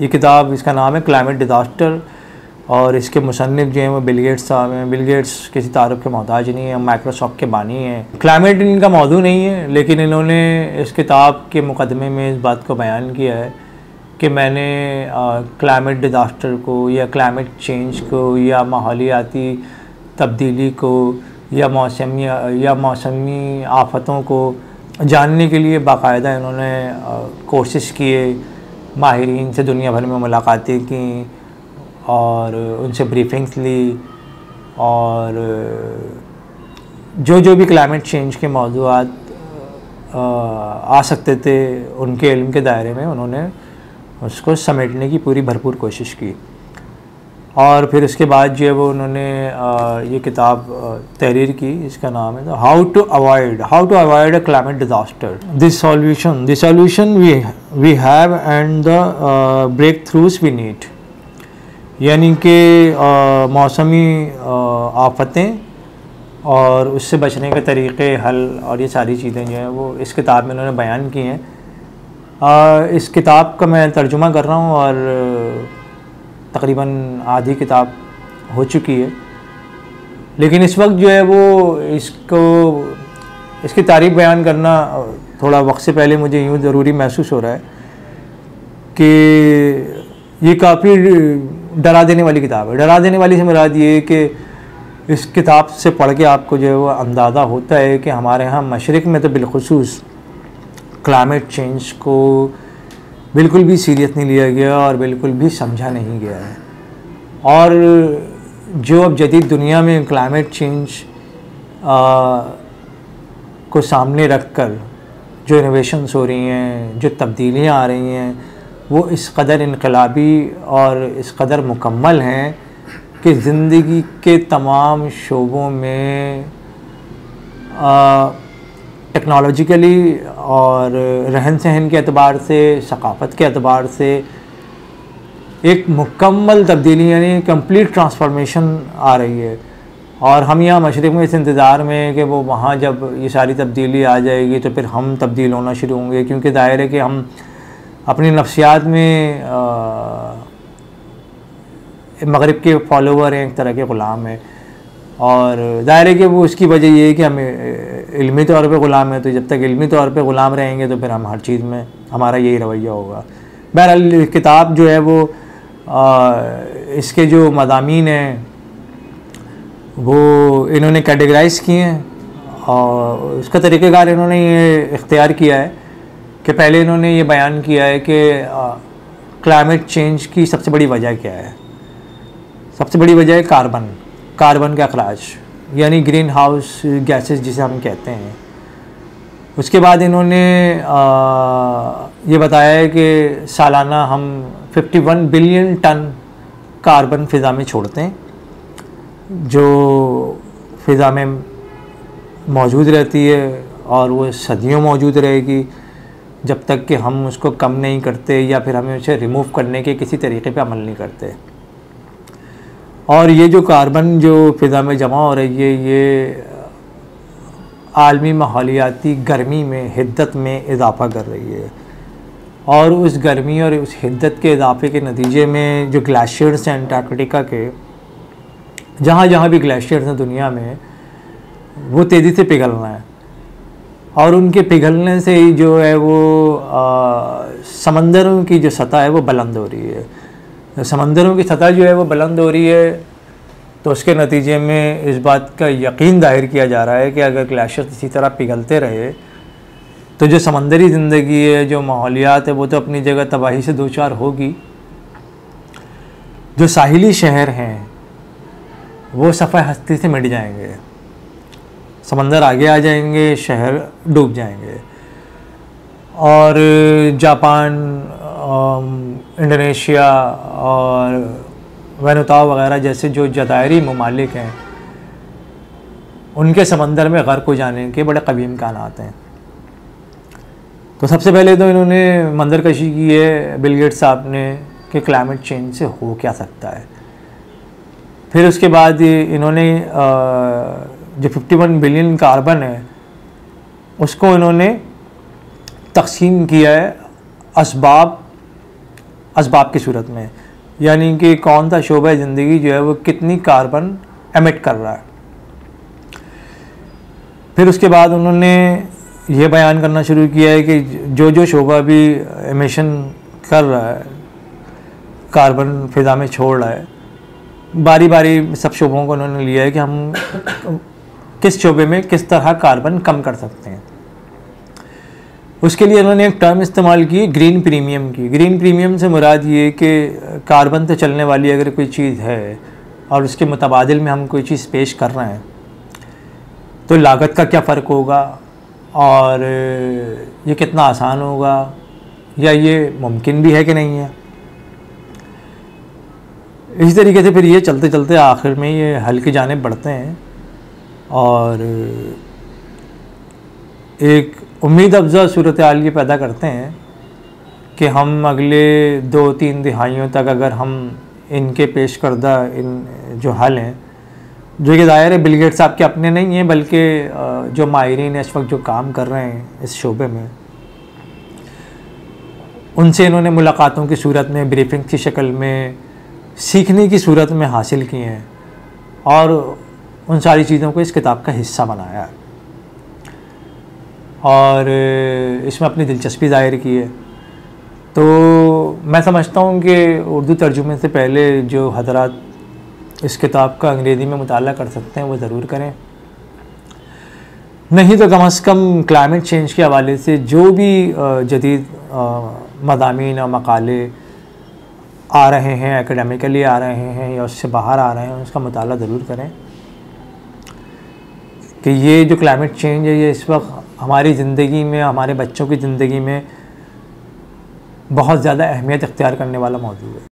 ये किताब, इसका नाम है क्लाइमेट डिज़ास्टर और इसके मुसनफ़ जो हैं वो बिलगेट्स साहब हैं। बिलगेट्स किसी तारफ़ के मोहताज नहीं है माइक्रोसॉफ्ट के बानी हैं। क्लाइमेट इनका मौजू नहीं है, लेकिन इन्होंने इस किताब के मुकदमे में इस बात को बयान किया है कि मैंने क्लाइमेट डिज़ास्टर को या क्लाइमेट चेंज को या माहौलियाती तब्दीली को या मौसमी या मौसमी आफतों को जानने के लिए बाकायदा इन्होंने कोशिश किए माहरीन से दुनिया भर में मुलाकातें की और उनसे ब्रीफिंग्स ली और जो जो भी क्लाइमेट चेंज के मौजूद आ सकते थे उनके इल्म के दायरे में उन्होंने उसको समेटने की पूरी भरपूर कोशिश की। और फिर उसके बाद जो है वो उन्होंने ये किताब तहरीर की, इसका नाम है how to avoid how to avoid a climate disaster this solution this solution we we have and the breakthroughs we need यानी कि मौसमी आफतें और उससे बचने के तरीक़े, हल और ये सारी चीज़ें जो हैं वो इस किताब में उन्होंने बयान की हैं। इस किताब का मैं तर्जुमा कर रहा हूँ और तकरीबन आधी किताब हो चुकी है। लेकिन इस वक्त जो है वो इसको, इसकी तारीफ़ बयान करना थोड़ा वक्त से पहले मुझे यूँ ज़रूरी महसूस हो रहा है कि ये काफ़ी डरा देने वाली किताब है। डरा देने वाली से मुराद ये कि इस किताब से पढ़ के आपको जो है वो अंदाज़ा होता है कि हमारे यहाँ मशरक़ में तो बिलखसूस क्लाइमेट चेंज को बिल्कुल भी सीरियस नहीं लिया गया और बिल्कुल भी समझा नहीं गया है। और जो अब जदीद दुनिया में क्लाइमेट चेंज को सामने रख कर जो इनोवेशंस हो रही हैं, जो तब्दीलियाँ आ रही हैं, वो इस कदर इनकलाबी और इस कदर मुकम्मल हैं कि ज़िंदगी के तमाम शोबों में टेक्नोलॉजिकली और रहन सहन के अतबार से, सकाफ़त के अतबार से एक मुकम्मल तब्दीली, यानी कंप्लीट ट्रांसफॉर्मेशन आ रही है। और हम यहाँ मशरक़ में इस इंतज़ार में कि वो वहाँ जब ये सारी तब्दीली आ जाएगी तो फिर हम तब्दील होना शुरू होंगे, क्योंकि दायर है कि हम अपनी नफ्सियात में मगरब के फॉलोवर हैं, एक तरह के ग़ुलाम हैं। और ज़ाहिर है कि वो उसकी वजह ये है कि हम इल्मी तौर पे ग़ुलाम है तो जब तक इल्मी तौर पे ग़ुलाम रहेंगे तो फिर हम हर चीज़ में हमारा यही रवैया होगा। बहरहाल किताब जो है वो आ, इसके जो मदामी हैं वो इन्होंने कैटेगराइज़ किए हैं और उसका तरीक़ेकार इन्होंने ये इख्तियार किया है कि पहले इन्होंने ये बयान किया है कि क्लाइमेट चेंज की सबसे बड़ी वजह क्या है? सबसे बड़ी वजह है कार्बन कार्बन का अखराज यानी ग्रीन हाउस गैसेस जिसे हम कहते हैं। उसके बाद इन्होंने आ, ये बताया है कि सालाना हम 51 बिलियन टन कार्बन फ़िज़ा में छोड़ते हैं जो फ़िज़ा में मौजूद रहती है और वो सदियों मौजूद रहेगी जब तक कि हम उसको कम नहीं करते या फिर हमें उसे रिमूव करने के किसी तरीके पे अमल नहीं करते। और ये जो कार्बन जो फ़िज़ा में जमा हो रही है, ये, आलमी माहौलियाती गर्मी में, हिद्दत में इजाफ़ा कर रही है। और उस गर्मी और उस हिद्दत के इजाफे के नतीजे में जो ग्लेशियर्स हैं अंटार्कटिका के, जहाँ जहाँ भी ग्लेशियर्स हैं दुनिया में, वो तेज़ी से पिघलना है। और उनके पिघलने से ही जो है वो समंदरों की जो सतह है वो बुलंद हो रही है। समंदरों की सतह जो है वो बुलंद हो रही है तो उसके नतीजे में इस बात का यकीन ज़ाहिर किया जा रहा है कि अगर ग्लेशियर इसी तरह पिघलते रहे तो जो समंदरी ज़िंदगी है, जो माहौलियात है, वो तो अपनी जगह तबाही से दो चार होगी। जो साहिली शहर हैं, वो सफ़ा हस्ती से मिट जाएँगे। समंदर आगे आ जाएँगे, शहर डूब जाएँगे। और जापान इंडोनेशिया और वैनुताव वगैरह जैसे जो जदायरी ममालिक हैं, उनके समंदर में गर्क हो जाने के बड़े कभी इम्कान हैं। तो सबसे पहले तो इन्होंने मंदिर कशी की है बिलगेट साहब ने कि क्लाइमेट चेंज से हो क्या सकता है। फिर उसके बाद इन्होंने जो 51 बिलियन कार्बन है, उसको इन्होंने तकसीम किया है इसबाब इसबाब की सूरत में। यानी कि कौन सा शोबा ज़िंदगी जो है वो कितनी कार्बन एमिट कर रहा है। फिर उसके बाद उन्होंने ये बयान करना शुरू किया है कि जो जो शोबा भी एमिशन कर रहा है, कार्बन फिज़ा में छोड़ रहा है बारी बारी सब शोबों को उन्होंने लिया है कि हम किस शोबे में किस तरह कार्बन कम कर सकते हैं। उसके लिए उन्होंने एक टर्म इस्तेमाल की ग्रीन प्रीमियम की। ग्रीन प्रीमियम से मुराद ये कि कार्बन से चलने वाली अगर कोई चीज़ है और उसके मुतबादल में हम कोई चीज़ पेश कर रहे हैं तो लागत का क्या फ़र्क होगा और ये कितना आसान होगा या ये मुमकिन भी है कि नहीं है? इसी तरीके से फिर ये चलते चलते आखिर में ये हल की बढ़ते हैं और एक उम्मीद अफजा सूरत ये पैदा करते हैं कि हम अगले दो तीन दिहाइयों तक अगर हम इनके पेश करदा इन जो हल हैं, जो कि ज़ाहिर है बिलगेट साहब के अपने नहीं हैं, बल्कि जो माहरीन इस वक्त जो काम कर रहे हैं इस शोबे में, उनसे इन्होंने मुलाकातों की सूरत में, ब्रीफिंग की शक्ल में, सीखने की सूरत में हासिल किए हैं और उन सारी चीज़ों को इस किताब का हिस्सा बनाया है। और इसमें अपनी दिलचस्पी ज़ाहिर की है। तो मैं समझता हूँ कि उर्दू तर्जुमे से पहले जो हजरात इस किताब का अंग्रेज़ी में मुताल कर सकते हैं, वो ज़रूर करें। नहीं तो कम अज़ कम क्लाइमेट चेंज के हवाले से जो भी जदीद मदामी और मकाले आ रहे हैं एकेडमिकली आ रहे हैं या उससे बाहर आ रहे हैं, उसका मताल ज़रूर करें। कि ये जो क्लाइमेट चेंज है, ये इस वक्त हमारी ज़िंदगी में, हमारे बच्चों की ज़िंदगी में बहुत ज़्यादा अहमियत इख्तियार करने वाला मौजूद है।